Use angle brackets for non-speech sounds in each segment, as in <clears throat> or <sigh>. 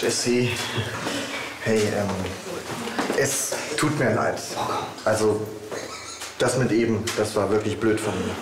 Jesse, hey, ähm, es tut mir leid. Also, das mit eben, das war wirklich blöd von mir.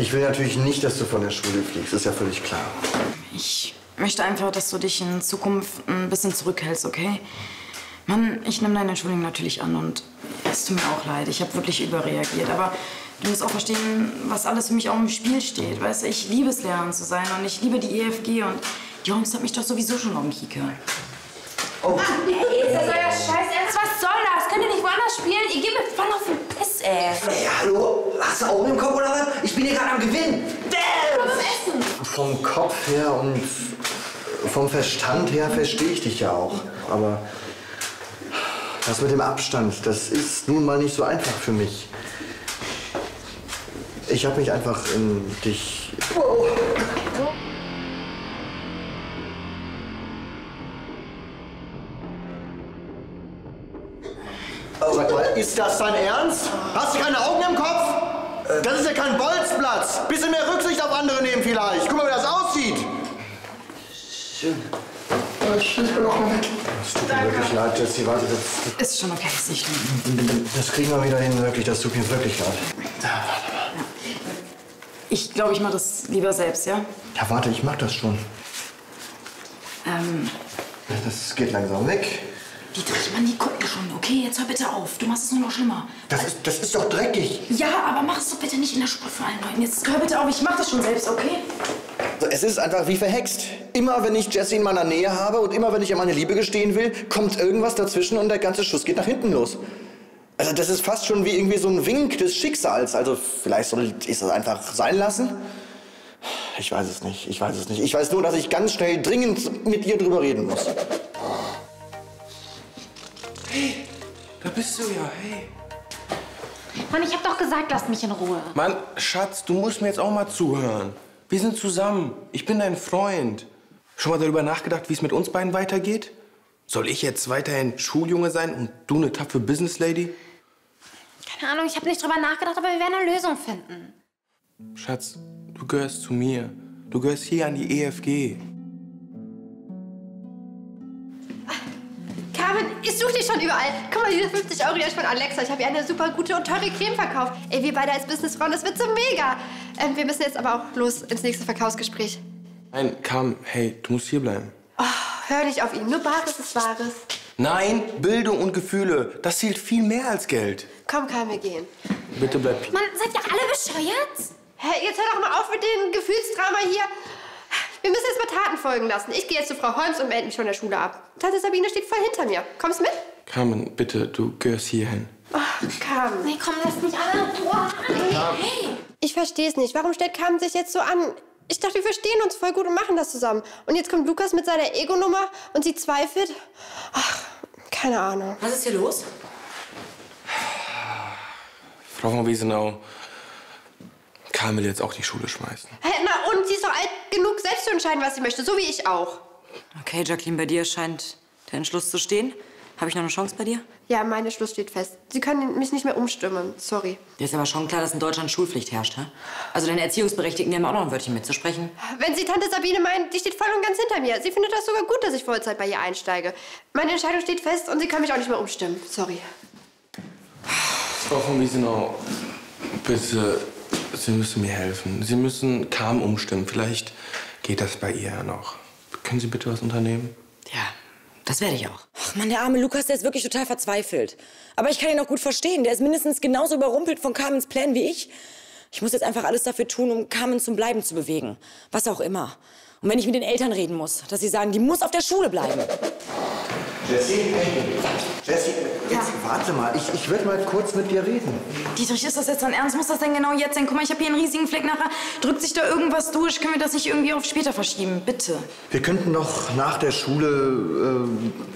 Ich will natürlich nicht, dass du von der Schule fliegst, ist ja völlig klar. Ich möchte einfach, dass du dich in Zukunft ein bisschen zurückhältst, okay? Mann, ich nehme deine Entschuldigung natürlich an und es tut mir auch leid. Ich habe wirklich überreagiert. Aber du musst auch verstehen, was alles für mich auch im Spiel steht. Weißt du, ich liebe es, Lehrerin zu sein und ich liebe die EFG und Jungs hat mich doch sowieso schon auf dem Kieker. Oh. Ey, ist das euer Scheiß Ernst? Was soll das? Könnt ihr nicht woanders spielen? Ihr gebt mir voll auf den Piss, ey. Ey, hallo? Hast du Augen im Kopf oder was? Ich bin hier gerade am Gewinn. Damn! Vom Kopf her und vom Verstand her verstehe ich dich ja auch. Aber das mit dem Abstand, das ist nun mal nicht so einfach für mich. Ich habe mich einfach in dich. Wow. Oh, sag mal, ist das dein Ernst? Hast du keine Augen im Kopf? Das ist ja kein Bolzplatz. Bisschen mehr Rücksicht auf andere nehmen vielleicht. Guck mal, wie das aussieht. Schön. Ich bin auch mal weg. Es tut mir wirklich leid, Jessie. Warte, das, Ist schon okay, ist nicht schlimm. das kriegen wir wieder hin, wirklich. Das tut mir wirklich leid. Ich glaube, ich mache das lieber selbst, ja? Ja, warte, ich mach das schon. Ähm, Das geht langsam weg. Dietrich, Mann, die gucken schon. Okay, jetzt hör bitte auf. Du machst es nur noch schlimmer. Das ist, das ist doch dreckig. Ja, aber mach es doch bitte nicht in der Spur vor allen Leuten. Jetzt hör bitte auf, ich mach das schon selbst, okay? Es ist einfach wie verhext. Immer wenn ich Jessie in meiner Nähe habe und immer wenn ich ihr meine Liebe gestehen will, kommt irgendwas dazwischen und der ganze Schuss geht nach hinten los. Also das ist fast schon wie irgendwie so ein Wink des Schicksals. Also vielleicht soll ich das einfach sein lassen? Ich weiß es nicht, ich weiß es nicht. Ich weiß nur, dass ich ganz schnell dringend mit ihr drüber reden muss. Hey, da bist du ja, hey. Mann, ich hab doch gesagt, lasst mich in Ruhe. Mann, Schatz, du musst mir jetzt auch mal zuhören. Wir sind zusammen. Ich bin dein Freund. Schon mal darüber nachgedacht, wie es mit uns beiden weitergeht? Soll ich jetzt weiterhin Schuljunge sein und du eine taffe Business Lady? Keine Ahnung, ich habe nicht drüber nachgedacht, aber wir werden eine Lösung finden. Schatz, du gehörst zu mir. Du gehörst hier an die EFG. Carmen, ich suche dich schon überall. Guck mal, diese 50 Euro hier ist von Alexa. Ich habe ihr eine super gute und teure Creme verkauft. Ey, wir beide als Businessfrauen, das wird so mega. Ähm, wir müssen jetzt aber auch los ins nächste Verkaufsgespräch. Nein, Kam, hey, du musst hier bleiben. Oh, hör nicht auf ihn. Nur Bares ist Wahres. Nein, Bildung und Gefühle, das zählt viel mehr als Geld. Komm, Carmen, wir gehen. Bitte bleib. Mann, seid ihr alle bescheuert? Hey, jetzt hör doch mal auf mit dem Gefühlsdrama hier. Wir müssen jetzt mal Taten folgen lassen. Ich gehe jetzt zu Frau Holmes und melde mich von der Schule ab. Tante Sabine steht voll hinter mir. Kommst mit? Carmen, bitte, du gehörst hierhin. Ach, Carmen. Nee, komm, lasst mich alle in Ruhe. Hey, Ich verstehe es nicht. Warum stellt Carmen sich jetzt so an? Ich dachte, wir verstehen uns voll gut und machen das zusammen. Und jetzt kommt Lukas mit seiner Ego-Nummer und sie zweifelt. Ach, keine Ahnung. Was ist hier los? Frau von Wiesenau, Carmen will jetzt auch die Schule schmeißen. Hä, na und sie ist doch alt genug, selbst zu entscheiden, was sie möchte. So wie ich auch. Okay, Jacqueline, bei dir scheint der Entschluss zu stehen. Habe ich noch eine Chance bei dir? Ja, mein Schluss steht fest. Sie können mich nicht mehr umstimmen. Sorry. Dir ist aber schon klar, dass in Deutschland Schulpflicht herrscht, hä? Also deine Erziehungsberechtigten, die haben auch noch ein Wörtchen mitzusprechen. Wenn Sie Tante Sabine meinen, die steht voll und ganz hinter mir. Sie findet das sogar gut, dass ich Vollzeit bei ihr einsteige. Meine Entscheidung steht fest und sie kann mich auch nicht mehr umstimmen. Sorry. Frau von Wiesenau, bitte, Sie müssen mir helfen. Sie müssen Carmen umstimmen. Vielleicht geht das bei ihr ja noch. Können Sie bitte was unternehmen? Ja, das werde ich auch. Ach Mann, der arme Lukas, der ist wirklich total verzweifelt. Aber ich kann ihn auch gut verstehen. Der ist mindestens genauso überrumpelt von Carmens Plänen wie ich. Ich muss jetzt einfach alles dafür tun, um Carmen zum Bleiben zu bewegen. Was auch immer. Und wenn ich mit den Eltern reden muss, dass sie sagen, die muss auf der Schule bleiben. Jessie, hey. Jessie, jetzt warte mal. Ich, ich würde mal kurz mit dir reden. Dietrich, ist das jetzt dein Ernst? Muss das denn genau jetzt sein? Guck mal, ich habe hier einen riesigen Fleck. Nachher drückt sich da irgendwas durch. Können wir das nicht irgendwie auf später verschieben? Bitte. Wir könnten doch nach der Schule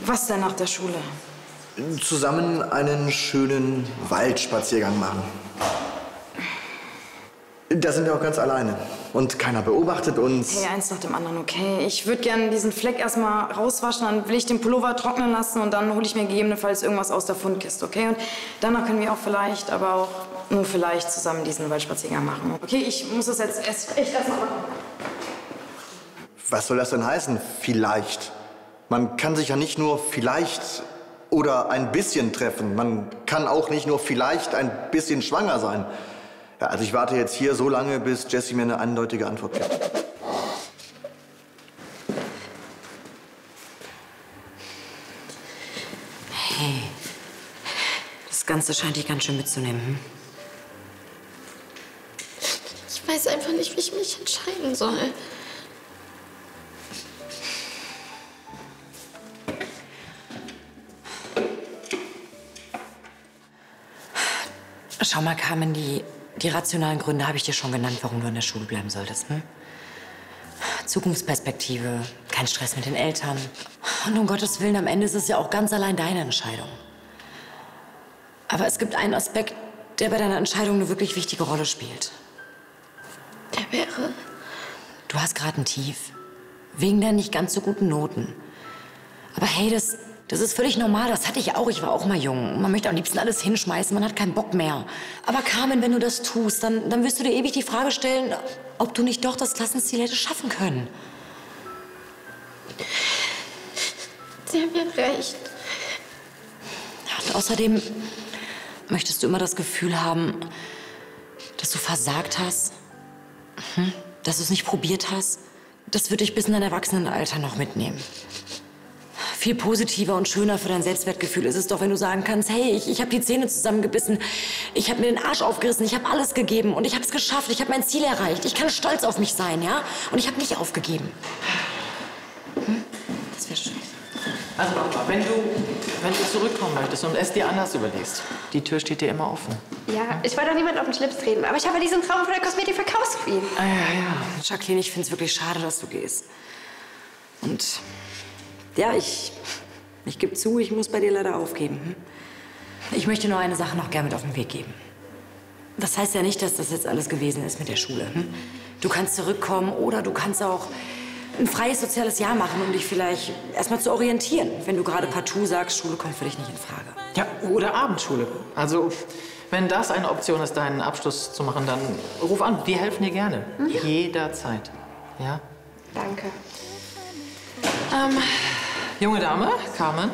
Was denn nach der Schule? äh, zusammen einen schönen Waldspaziergang machen. Da sind wir auch ganz alleine. Und keiner beobachtet uns. Hey, eins nach dem anderen, okay? Ich würde gerne diesen Fleck erstmal rauswaschen, dann will ich den Pullover trocknen lassen und dann hole ich mir gegebenenfalls irgendwas aus der Fundkiste, okay? Und danach können wir auch vielleicht, aber auch nur vielleicht zusammen diesen Waldspaziergang machen. Okay, ich muss das jetzt erst, echt erstmal machen. Was soll das denn heißen? Vielleicht. Man kann sich ja nicht nur vielleicht oder ein bisschen treffen. Man kann auch nicht nur vielleicht ein bisschen schwanger sein. Ja, also ich warte jetzt hier so lange, bis Jessie mir eine eindeutige Antwort gibt. Hey, das Ganze scheint dich ganz schön mitzunehmen. Hm? Ich weiß einfach nicht, wie ich mich entscheiden soll. Schau mal, Carmen, die, die rationalen Gründe habe ich dir schon genannt, warum du in der Schule bleiben solltest. Hm? Zukunftsperspektive, kein Stress mit den Eltern. Und um Gottes Willen, am Ende ist es ja auch ganz allein deine Entscheidung. Aber es gibt einen Aspekt, der bei deiner Entscheidung eine wirklich wichtige Rolle spielt. Der wäre. Du hast gerade ein Tief. Wegen der nicht ganz so guten Noten. Aber hey, das, das ist völlig normal. Das hatte ich auch. Ich war auch mal jung. Man möchte am liebsten alles hinschmeißen. Man hat keinen Bock mehr. Aber Carmen, wenn du das tust, dann, dann wirst du dir ewig die Frage stellen, ob du nicht doch das Klassenziel hättest schaffen können. Sie haben ja recht. Und außerdem möchtest du immer das Gefühl haben, dass du versagt hast. Hm? Dass du es nicht probiert hast. Das wird dich bis in dein Erwachsenenalter noch mitnehmen. Viel positiver und schöner für dein Selbstwertgefühl ist es doch, wenn du sagen kannst, hey, ich, ich habe die Zähne zusammengebissen, ich habe mir den Arsch aufgerissen, ich habe alles gegeben und ich habe es geschafft, ich habe mein Ziel erreicht, ich kann stolz auf mich sein, ja? Und ich habe nicht aufgegeben. Hm? Das wäre schön. Also nochmal, wenn du, wenn du zurückkommen möchtest und es dir anders überlegst, die Tür steht dir immer offen. Ja, ich wollte doch niemand auf den Schlips treten, aber ich habe ja diesen Traum von der Kosmetikverkaufsqueen. Ah, ja, ja. Jacqueline, ich finde es wirklich schade, dass du gehst. Und ja, ich, ich gebe zu, ich muss bei dir leider aufgeben. Hm? Ich möchte nur eine Sache noch gern mit auf den Weg geben. Das heißt ja nicht, dass das jetzt alles gewesen ist mit der Schule. Hm? Du kannst zurückkommen oder du kannst auch ein freies soziales Jahr machen, um dich vielleicht erstmal zu orientieren, wenn du gerade partout sagst, Schule kommt für dich nicht in Frage. Ja, oder Abendschule. Also, wenn das eine Option ist, deinen Abschluss zu machen, dann ruf an. Wir helfen dir gerne. Jederzeit. Ja? Danke. Ähm, junge Dame, Carmen,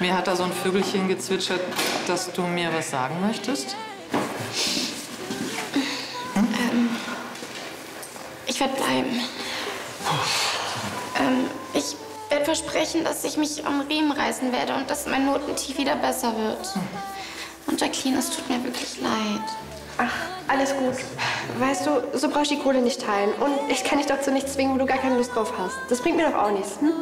mir hat da so ein Vögelchen gezwitschert, dass du mir was sagen möchtest. Ich werde bleiben. Ähm, ich werde versprechen, dass ich mich am Riemen reißen werde und dass mein Notentief wieder besser wird. Und Jacqueline, es tut mir wirklich leid. Ach, alles gut. Weißt du, so brauchst du die Kohle nicht teilen. Und ich kann dich dazu nicht zwingen, wo du gar keine Lust drauf hast. Das bringt mir doch auch nichts. Hm?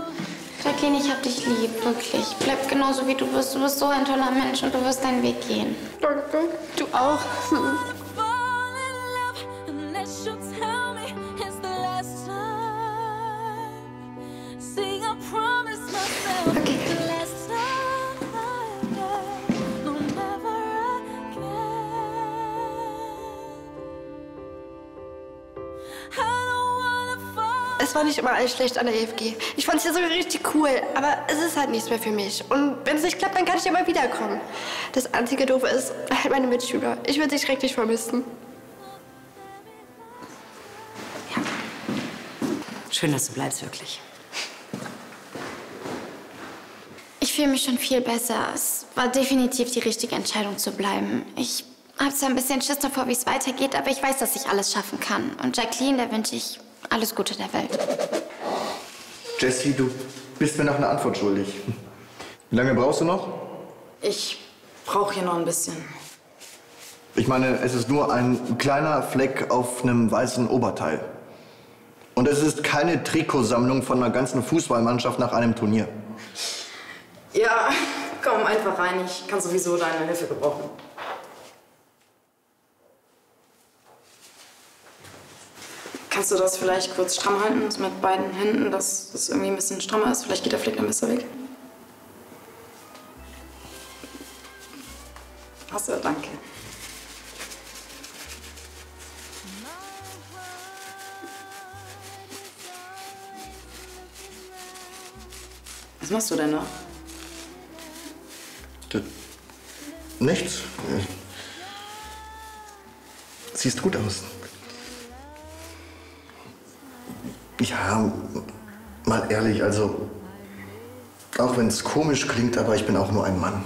Jacqueline, ich hab dich lieb, wirklich. Bleib genauso wie du bist. Du bist so ein toller Mensch und du wirst deinen Weg gehen. Danke. Du auch. Es war nicht immer alles schlecht an der EFG. Ich fand es ja sogar richtig cool, aber es ist halt nichts mehr für mich. Und wenn es nicht klappt, dann kann ich ja mal wiederkommen. Das einzige Doofe ist halt meine Mitschüler. Ich würde sie schrecklich vermissen. Schön, dass du bleibst, wirklich. Ich fühle mich schon viel besser. Es war definitiv die richtige Entscheidung zu bleiben. Ich habe zwar ein bisschen Schiss davor, wie es weitergeht, aber ich weiß, dass ich alles schaffen kann. Und Jacqueline, der wünsche ich alles Gute der Welt. Jessie, du bist mir noch eine Antwort schuldig. Wie lange brauchst du noch? Ich brauche hier noch ein bisschen. Ich meine, es ist nur ein kleiner Fleck auf einem weißen Oberteil. Und es ist keine Trikotsammlung von einer ganzen Fußballmannschaft nach einem Turnier. Ja, komm einfach rein. Ich kann sowieso deine Hilfe gebrauchen. Kannst du das vielleicht kurz stramm halten, das mit beiden Händen, dass es irgendwie ein bisschen strammer ist? Vielleicht geht der Fleck dann besser weg. Hast du, danke. Was machst du denn da? Nichts. Siehst gut aus. Ja, mal ehrlich, also Auch wenn es komisch klingt, aber ich bin auch nur ein Mann.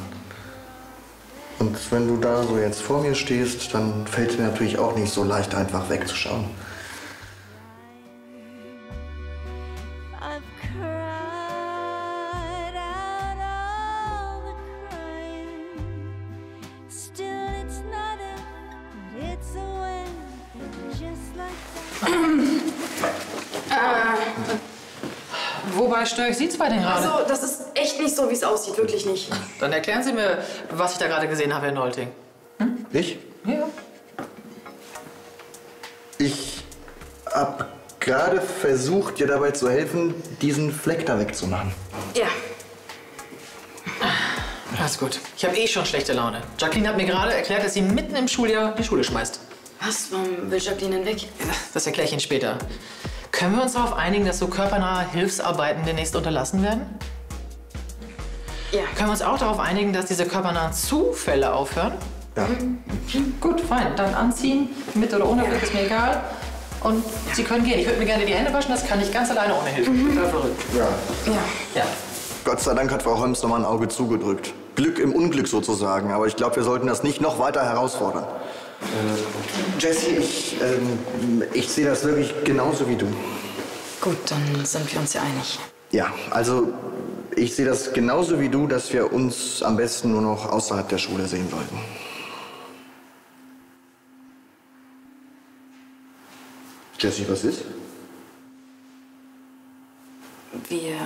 Und wenn du da so jetzt vor mir stehst, dann fällt es mir natürlich auch nicht so leicht, einfach wegzuschauen. <clears throat> Wobei störe ich Sie zwei denn gerade? Also, das ist echt nicht so, wie es aussieht. Wirklich nicht. Dann erklären Sie mir, was ich da gerade gesehen habe, Herr Nolting. Ich? Ja. Ich hab gerade versucht, dir dabei zu helfen, diesen Fleck da wegzumachen. Ja. Alles gut. Ich habe eh schon schlechte Laune. Jacqueline hat mir gerade erklärt, dass sie mitten im Schuljahr die Schule schmeißt. Was? Warum will Jacqueline denn weg? Das erkläre ich Ihnen später. Können wir uns darauf einigen, dass so körpernahe Hilfsarbeiten demnächst unterlassen werden? Ja. Können wir uns auch darauf einigen, dass diese körpernahen Zufälle aufhören? Ja. Gut, fein. Dann anziehen, mit oder ohne Blick, ist mir egal. Und Sie können gehen. Ich würde mir gerne die Hände waschen, das kann ich ganz alleine ohne Hilfe. Total verrückt. ja. Ja. Ja. Gott sei Dank hat Frau Holmes noch mal ein Auge zugedrückt. Glück im Unglück sozusagen, aber ich glaube, wir sollten das nicht noch weiter herausfordern. Äh, Jesse, ich, ähm, ich sehe das wirklich genauso wie du. Gut, dann sind wir uns ja einig. Ja, also ich sehe das genauso wie du, dass wir uns am besten nur noch außerhalb der Schule sehen sollten. Jesse, was ist? Wir,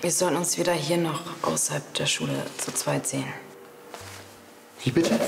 wir sollen uns wieder hier noch außerhalb der Schule zu zweit sehen. Wie bitte?